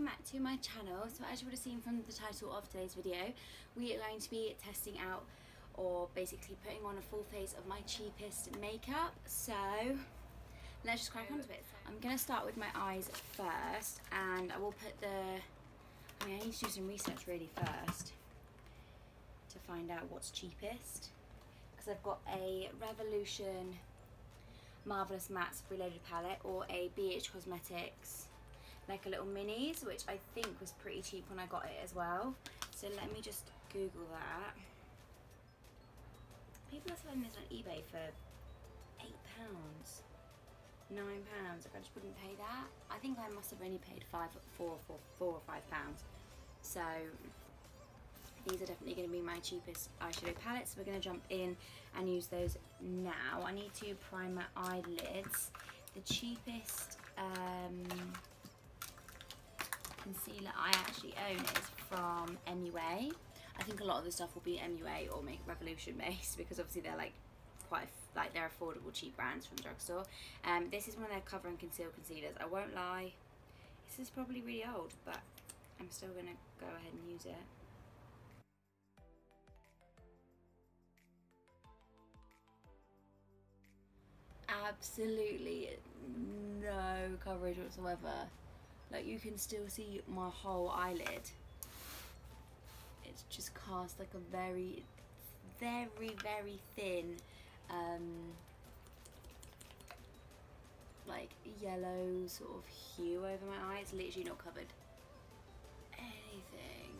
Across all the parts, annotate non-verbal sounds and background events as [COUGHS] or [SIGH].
welcome back to my channel. So as you would have seen from the title of today's video, we are going to be testing out or basically putting on a full face of my cheapest makeup. So let's just crack on to it. I'm going to start with my eyes first and I will put the, I mean I need to do some research really first to find out what's cheapest because I've got a Revolution Marvelous Mattes Reloaded palette or a BH Cosmetics like a little minis, which I think was pretty cheap when I got it as well. So let me just Google that. People are selling this on eBay for eight pounds, nine pounds. I just wouldn't pay that. I think I must have only paid five, four, four, four or five pounds. So these are definitely going to be my cheapest eyeshadow palettes. We're going to jump in and use those now. I need to prime my eyelids. The cheapest um, concealer I actually own is from MUA. I think a lot of the stuff will be MUA or Make Revolution based [LAUGHS] because obviously they're like quite like they're affordable cheap brands from drugstore. Um, this is one of their cover and conceal concealers. I won't lie, this is probably really old, but I'm still gonna go ahead and use it. Absolutely no coverage whatsoever. Like you can still see my whole eyelid. It's just cast like a very, very, very thin, um, like yellow sort of hue over my eye. It's literally not covered anything.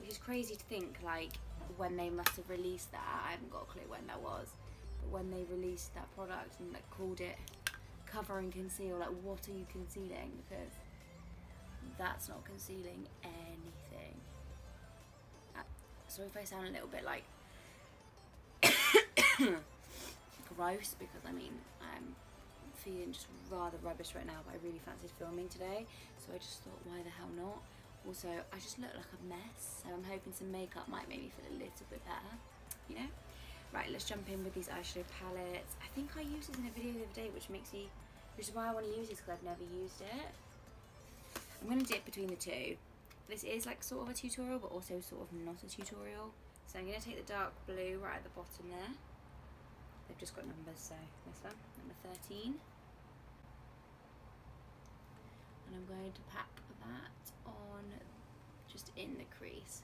Which is crazy to think like when they must have released that, I haven't got a clue when that was, but when they released that product and like called it cover and conceal like what are you concealing? Because that's not concealing anything. Uh, sorry if I sound a little bit like [COUGHS] gross because I mean I'm feeling just rather rubbish right now but I really fancied filming today so I just thought why the hell not? Also I just look like a mess so I'm hoping some makeup might make me feel a little bit better you know Right, let's jump in with these eyeshadow palettes. I think I used this in a video the other day, which makes me, which is why I want to use this because I've never used it. I'm going to dip between the two. This is like sort of a tutorial, but also sort of not a tutorial. So I'm going to take the dark blue right at the bottom there. They've just got numbers, so this one, number 13. And I'm going to pack that on just in the crease.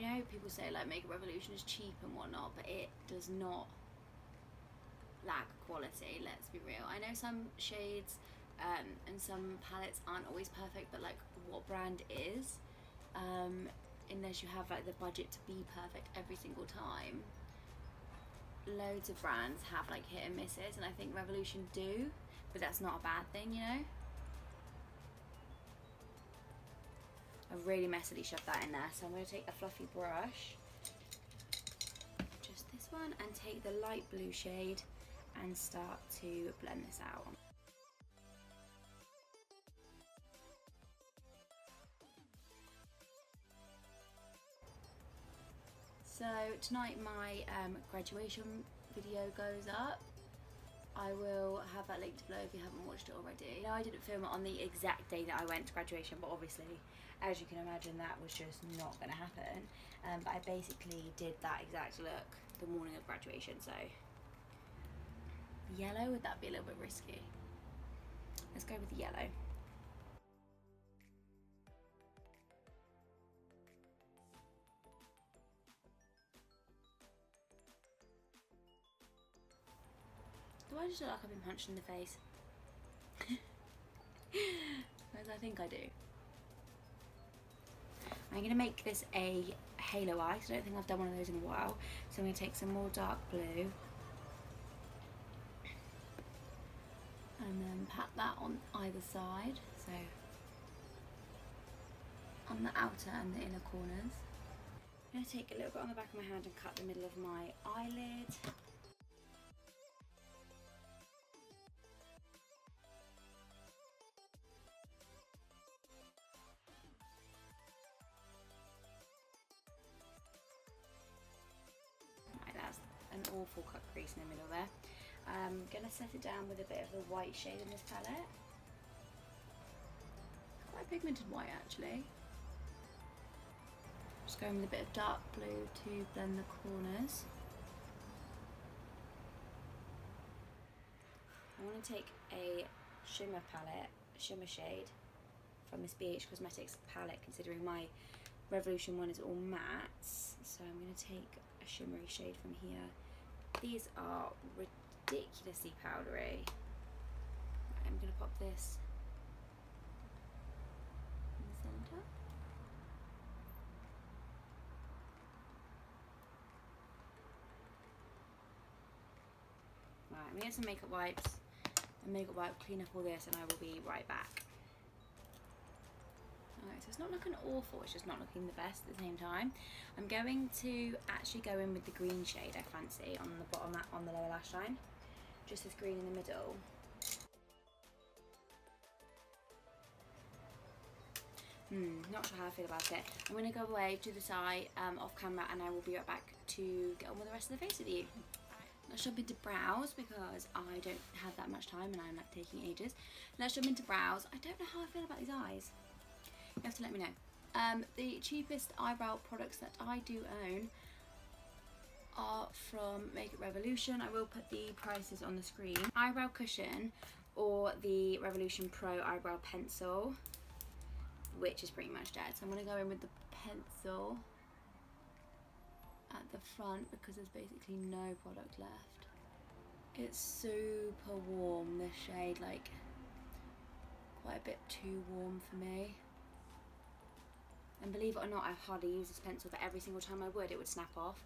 I know people say like Makeup Revolution is cheap and whatnot, but it does not lack quality, let's be real. I know some shades um, and some palettes aren't always perfect, but like what brand is, um, unless you have like the budget to be perfect every single time. Loads of brands have like hit and misses, and I think Revolution do, but that's not a bad thing, you know? I really messily shoved that in there. So I'm going to take a fluffy brush, just this one, and take the light blue shade and start to blend this out. So tonight my um, graduation video goes up. I will have that linked below if you haven't watched it already. Now I didn't film it on the exact day that I went to graduation, but obviously as you can imagine that was just not going to happen. Um, but I basically did that exact look the morning of graduation so yellow would that be a little bit risky? Let's go with yellow I just look like I've been punched in the face? [LAUGHS] As I think I do. I'm going to make this a halo eye, so I don't think I've done one of those in a while. So I'm going to take some more dark blue. And then pat that on either side, so on the outer and the inner corners. I'm going to take a little bit on the back of my hand and cut the middle of my eyelid. Awful cut crease in the middle there. Um, I'm going to set it down with a bit of the white shade in this palette. Quite pigmented white actually. Just going with a bit of dark blue to blend the corners. I want to take a shimmer palette, shimmer shade from this BH Cosmetics palette considering my Revolution one is all mattes. So I'm going to take a shimmery shade from here. These are ridiculously powdery. I'm going to pop this in the centre. Right, I'm going to get some makeup wipes and makeup wipe, clean up all this and I will be right back. So it's not looking awful, it's just not looking the best at the same time. I'm going to actually go in with the green shade I fancy on the bottom, on the lower lash line. Just this green in the middle. Hmm, not sure how I feel about it. I'm going to go away to the side um, off camera and I will be right back to get on with the rest of the face with you. Let's jump into brows because I don't have that much time and I'm like taking ages. Let's jump into brows. I don't know how I feel about these eyes. You have to let me know. Um, the cheapest eyebrow products that I do own are from Makeup Revolution. I will put the prices on the screen. Eyebrow cushion or the Revolution Pro eyebrow pencil, which is pretty much dead. So I'm going to go in with the pencil at the front because there's basically no product left. It's super warm, this shade, like quite a bit too warm for me. And believe it or not, I've hardly used this pencil, but every single time I would, it would snap off.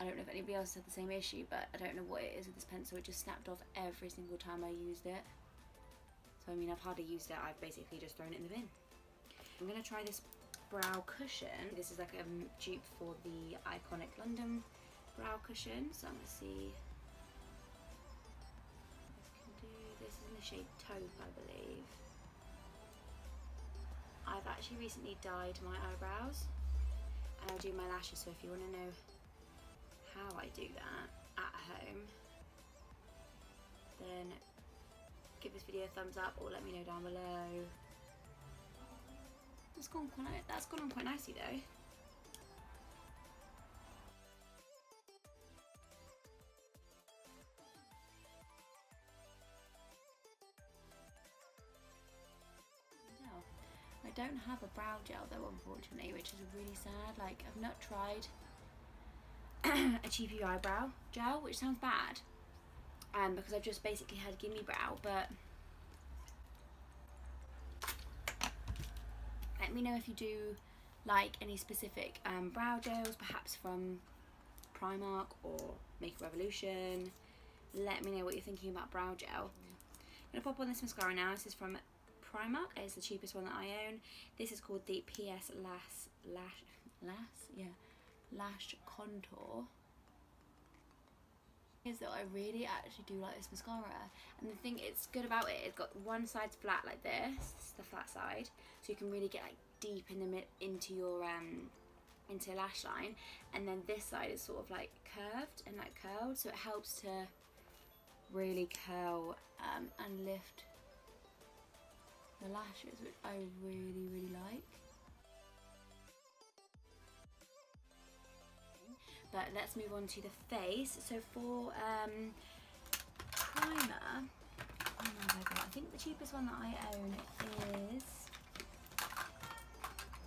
I don't know if anybody else had the same issue, but I don't know what it is with this pencil. It just snapped off every single time I used it. So, I mean, I've hardly used it. I've basically just thrown it in the bin. I'm going to try this brow cushion. This is like a dupe for the iconic London brow cushion. So I'm going to see this is in the shade taupe, I believe. I've actually recently dyed my eyebrows and I do my lashes so if you want to know how I do that at home then give this video a thumbs up or let me know down below. That's gone quite, that's gone on quite nicely though. Don't have a brow gel though unfortunately which is really sad. Like I've not tried [CLEARS THROAT] a cheapy eyebrow gel which sounds bad um, because I've just basically had gimme brow but let me know if you do like any specific um, brow gels perhaps from Primark or Makeup Revolution. Let me know what you're thinking about brow gel. I'm going to pop on this mascara now. This is from Primark. It's the cheapest one that I own. This is called the PS Lash Lash Lash yeah Lash Contour. Is that I really actually do like this mascara, and the thing it's good about it, it's got one side's flat like this, the flat side, so you can really get like deep in the mid into your um into your lash line, and then this side is sort of like curved and like curled, so it helps to really curl um, and lift the lashes, which I really, really like. But let's move on to the face. So for um, primer, I think the cheapest one that I own is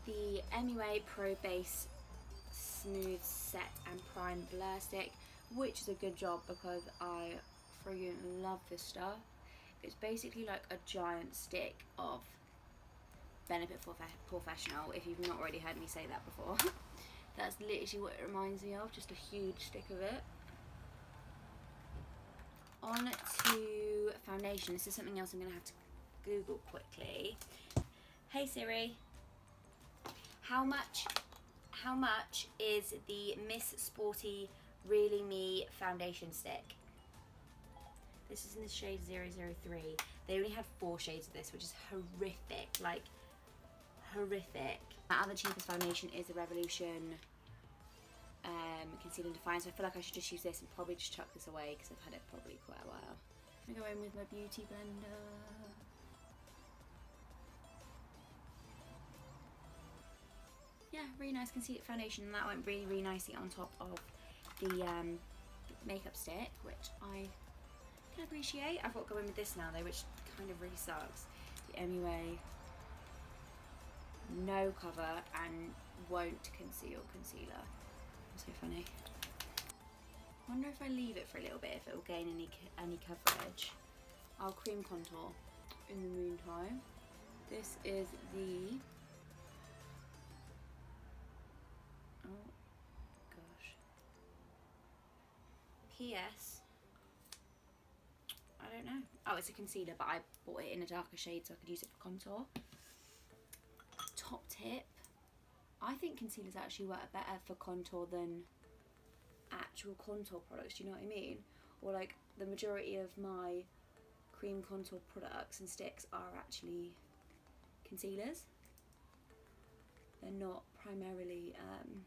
the MUA Pro Base Smooth Set and Prime Blur Stick, which is a good job because I friggin' love this stuff. It's basically like a giant stick of Benefit POREfessional, if you've not already heard me say that before. [LAUGHS] That's literally what it reminds me of, just a huge stick of it. On to foundation. This is something else I'm going to have to Google quickly. Hey Siri, how much, how much is the Miss Sporty Really Me foundation stick? This is in the shade 003. They only had four shades of this, which is horrific, like horrific. My other cheapest foundation is the Revolution um, Conceal and Define, so I feel like I should just use this and probably just chuck this away because I've had it probably quite a while. I'm going to go in with my Beauty Blender. Yeah, really nice concealer foundation that went really, really nicely on top of the um, makeup stick, which I can appreciate. I've got to go in with this now though, which kind of really sucks. The MUA no cover and won't conceal concealer. So funny. wonder if I leave it for a little bit if it will gain any any coverage. I'll cream contour in the meantime. This is the oh gosh PS I don't know. Oh, it's a concealer, but I bought it in a darker shade so I could use it for contour. Top tip. I think concealers actually work better for contour than actual contour products, do you know what I mean? Or like the majority of my cream contour products and sticks are actually concealers. They're not primarily, um...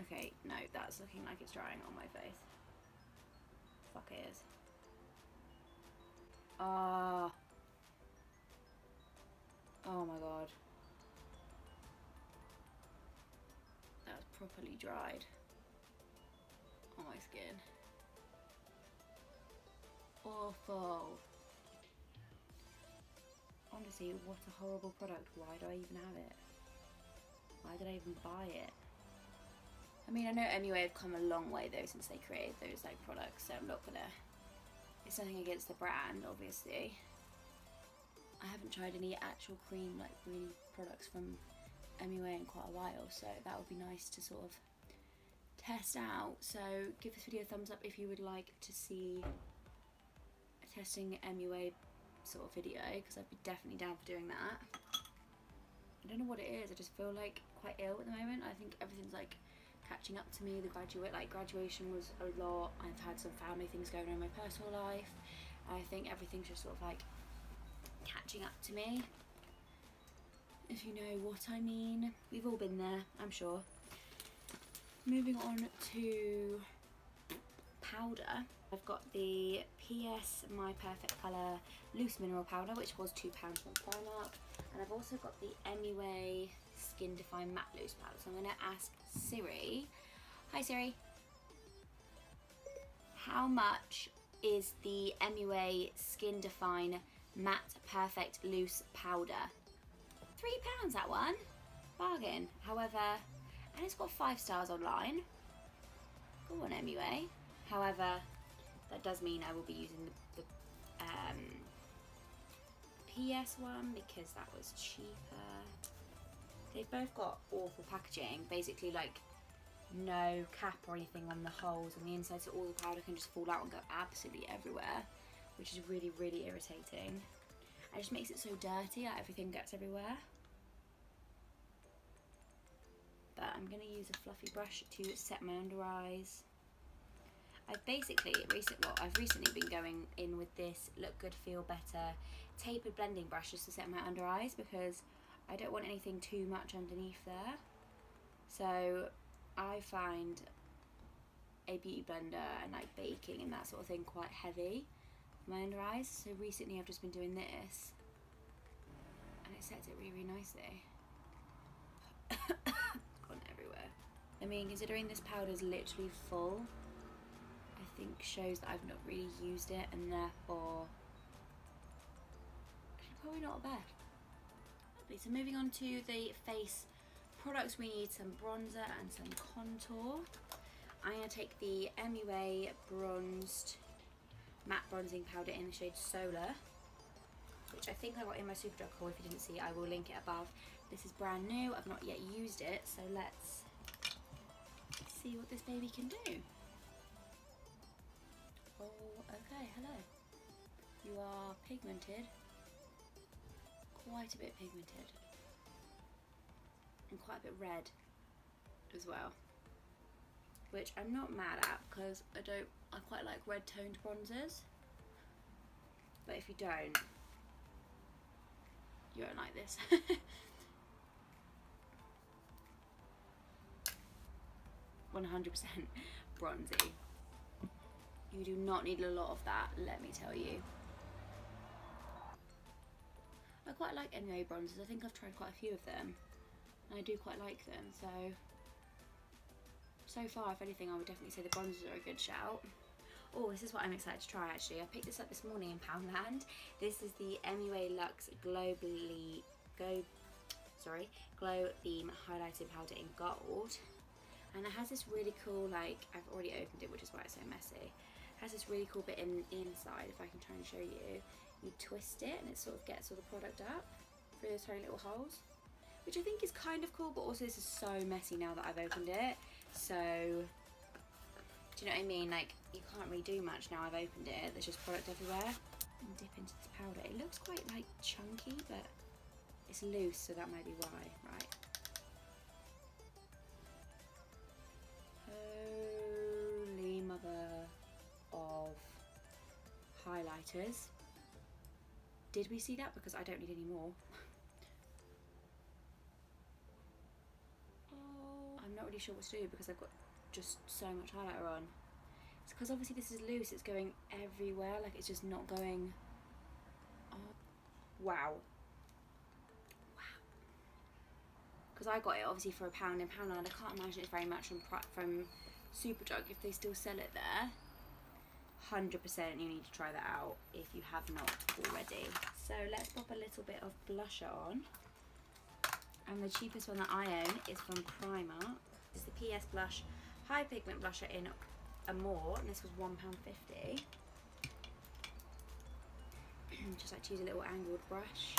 okay, no, that's looking like it's drying on my face. Fuck it is. Ah. Oh my god. That's properly dried on my skin. Awful. Honestly, what a horrible product. Why do I even have it? Why did I even buy it? I mean, I know MUA have come a long way though since they created those like products, so I'm not gonna it's nothing against the brand, obviously. I haven't tried any actual cream, like really products from MUA in quite a while, so that would be nice to sort of test out. So give this video a thumbs up if you would like to see a testing MUA sort of video, because I'd be definitely down for doing that. I don't know what it is, I just feel like quite ill at the moment. I think everything's like catching up to me. The graduate, like graduation was a lot. I've had some family things going on in my personal life. I think everything's just sort of like catching up to me. If you know what I mean. We've all been there, I'm sure. Moving on to powder. I've got the PS My Perfect Colour Loose Mineral Powder, which was £2 from Primark. And I've also got the MUA Skin Define Matte Loose Powder. So I'm going to ask Siri. Hi Siri. How much is the MUA Skin Define Matte Perfect Loose Powder? Three pounds that one. Bargain. However, and it's got five stars online. Go on MUA. However, that does mean I will be using the, the um, PS one because that was cheaper. They've both got awful packaging, basically like no cap or anything on the holes on the inside so all the powder can just fall out and go absolutely everywhere, which is really, really irritating. It just makes it so dirty, like everything gets everywhere. But I'm going to use a fluffy brush to set my under eyes. I've basically, recent, well, I've recently been going in with this Look Good, Feel Better tapered blending brush just to set my under eyes because I don't want anything too much underneath there. So I find a beauty blender and like baking and that sort of thing quite heavy my under eyes. So recently I've just been doing this and it sets it really, really nicely. [COUGHS] gone everywhere. I mean, considering this powder is literally full, I think shows that I've not really used it and therefore probably not bad. So moving on to the face products, we need some bronzer and some contour. I'm going to take the MUA bronzed matte bronzing powder in the shade Solar, which I think I got in my Superdrug haul. If you didn't see, I will link it above. This is brand new. I've not yet used it, so let's see what this baby can do. Oh, okay, hello. You are pigmented quite a bit pigmented and quite a bit red as well which I'm not mad at because I don't I quite like red toned bronzers but if you don't you won't like this [LAUGHS] 100% bronzy. You do not need a lot of that, let me tell you. I quite like MUA bronzers. I think I've tried quite a few of them. And I do quite like them, so... So far, if anything, I would definitely say the bronzers are a good shout. Oh, this is what I'm excited to try actually. I picked this up this morning in Poundland. This is the MUA Luxe Globally Go sorry, Glow Beam Highlighting Powder in gold. And it has this really cool, like, I've already opened it, which is why it's so messy. It has this really cool bit in the inside, if I can try and show you. You twist it and it sort of gets all the product up through those tiny little holes. Which I think is kind of cool, but also this is so messy now that I've opened it. So, do you know what I mean? Like, you can't really do much now I've opened it. There's just product everywhere. And dip into this powder. It looks quite, like, chunky, but it's loose, so that might be why, right? Holy mother of highlighters. Did we see that? Because I don't need any more. oh, I'm not really sure what to do because I've got just so much highlighter on. It's because obviously this is loose, it's going everywhere, like it's just not going... Oh. Wow, because I got it obviously for a pound in Poundland. I can't imagine it's very much from from Superdrug if they still sell it there. 100% you need to try that out if you have not already. So let's pop a little bit of blusher on. And the cheapest one that I own is from Primark. It's the PS Blush High Pigment Blusher in Amore, and this was £1.50. [CLEARS THROAT] Just like to use a little angled brush.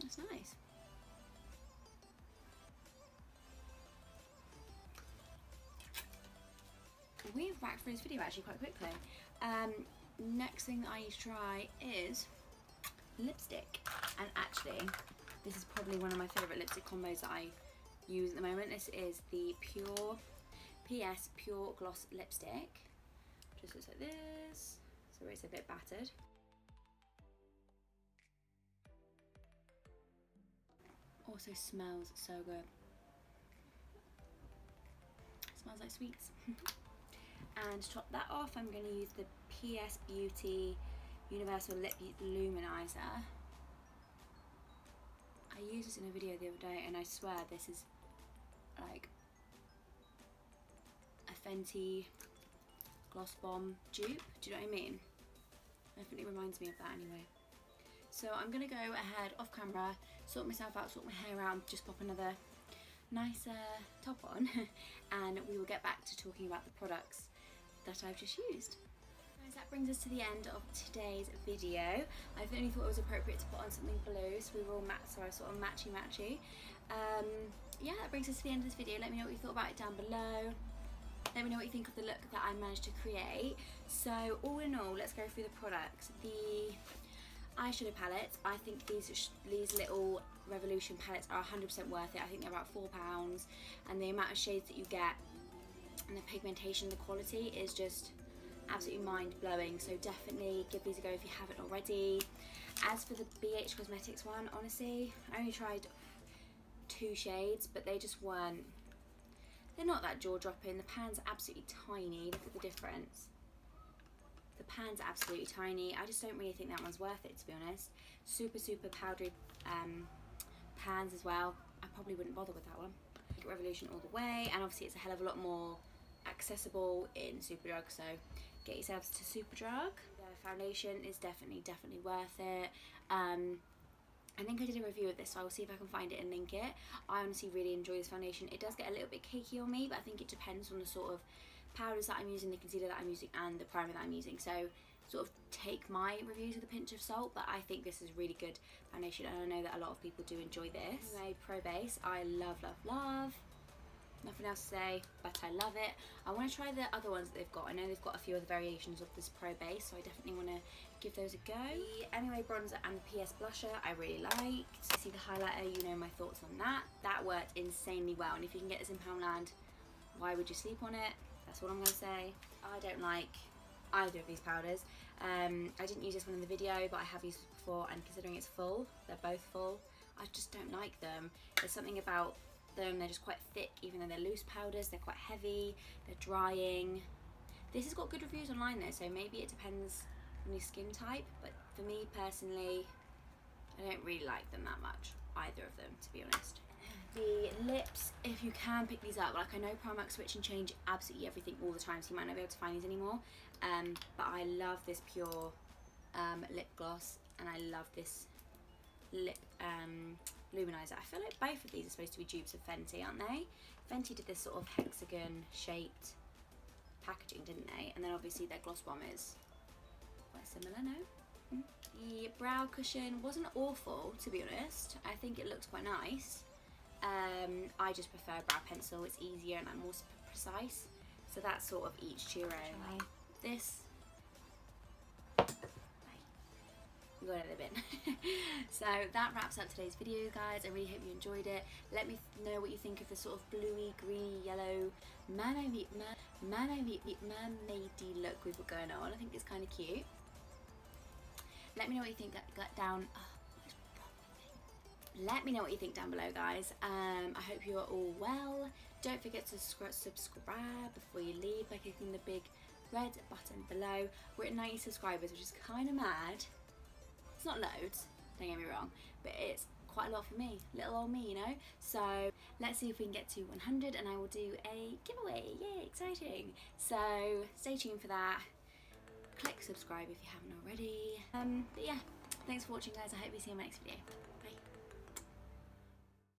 That's nice. Back through this video actually quite quickly. Um, next thing that I need to try is lipstick. And actually, this is probably one of my favourite lipstick combos that I use at the moment. This is the Pure PS Pure Gloss Lipstick. Just looks like this. So it's a bit battered. also smells so good. It smells like sweets. [LAUGHS] and to top that off, I'm going to use the PS Beauty Universal Lip Luminizer. I used this in a video the other day and I swear this is like a Fenty Gloss Bomb dupe. Do you know what I mean? Definitely reminds me of that anyway. So I'm going to go ahead off camera, sort myself out, sort my hair out, just pop another nice uh, top on [LAUGHS] and we will get back to talking about the products that I've just used. Guys, that brings us to the end of today's video. I only thought it was appropriate to put on something blue so we were all match, so I sort of matchy matchy. Um, yeah, that brings us to the end of this video. Let me know what you thought about it down below. Let me know what you think of the look that I managed to create. So all in all, let's go through the products. The eyeshadow palettes, I think these these little Revolution palettes are 100% worth it. I think they're about £4 and the amount of shades that you get and the pigmentation, the quality is just absolutely mind-blowing. So definitely give these a go if you haven't already. As for the BH Cosmetics one, honestly, I only tried two shades, but they just weren't, they're not that jaw-dropping. The pan's absolutely tiny, look at the difference. The pan's absolutely tiny. I just don't really think that one's worth it, to be honest. Super, super powdery um, pans as well. I probably wouldn't bother with that one. Revolution all the way, and obviously it's a hell of a lot more accessible in Superdrug, so get yourselves to Superdrug. The foundation is definitely, definitely worth it. Um, I think I did a review of this, so I'll see if I can find it and link it. I honestly really enjoy this foundation. It does get a little bit cakey on me, but I think it depends on the sort of powders that I'm using, the concealer that I'm using and the primer that I'm using. So sort of take my reviews with a pinch of salt, but I think this is really good foundation and I know that a lot of people do enjoy this. Anyway, Pro Base, I love, love, love. Nothing else to say, but I love it. I want to try the other ones that they've got. I know they've got a few other variations of this Pro Base, so I definitely want to give those a go. The MUA Bronzer and the PS Blusher I really liked. See the highlighter, you know my thoughts on that. That worked insanely well, and if you can get this in Poundland, why would you sleep on it? That's what I'm going to say. I don't like either of these powders Um, I didn't use this one in the video, but I have used before, and considering it's full, they're both full, I just don't like them. There's something about them, they're just quite thick, even though they're loose powders, they're quite heavy, they're drying. This has got good reviews online though, so maybe it depends on your skin type, but for me personally, I don't really like them that much, either of them, to be honest. The lips, if you can pick these up, like I know Primark switch and change absolutely everything all the time, so you might not be able to find these anymore. Um, but I love this pure um, lip gloss, and I love this lip um, luminizer. I feel like both of these are supposed to be dupes of Fenty, aren't they? Fenty did this sort of hexagon shaped packaging, didn't they? And then obviously their gloss bomb is quite similar, no? The brow cushion wasn't awful, to be honest. I think it looks quite nice. Um, I just prefer brow pencil, it's easier and I'm more precise. So that's sort of each to your own. This go another bin. [LAUGHS] so that wraps up today's video guys. I really hope you enjoyed it. Let me know what you think of the sort of bluey, greeny, yellow mermaid, mermaid, mermaidy look we've got going on. I think it's kind of cute. Let me know what you think got down. Oh, let me know what you think down below guys um, I hope you're all well don't forget to subscribe before you leave by clicking the big red button below we're at 90 subscribers which is kind of mad it's not loads, don't get me wrong, but it's quite a lot for me, little old me, you know? So let's see if we can get to 100 and I will do a giveaway, yay, exciting. So stay tuned for that. Click subscribe if you haven't already. Um, but yeah, thanks for watching guys, I hope you see you in my next video.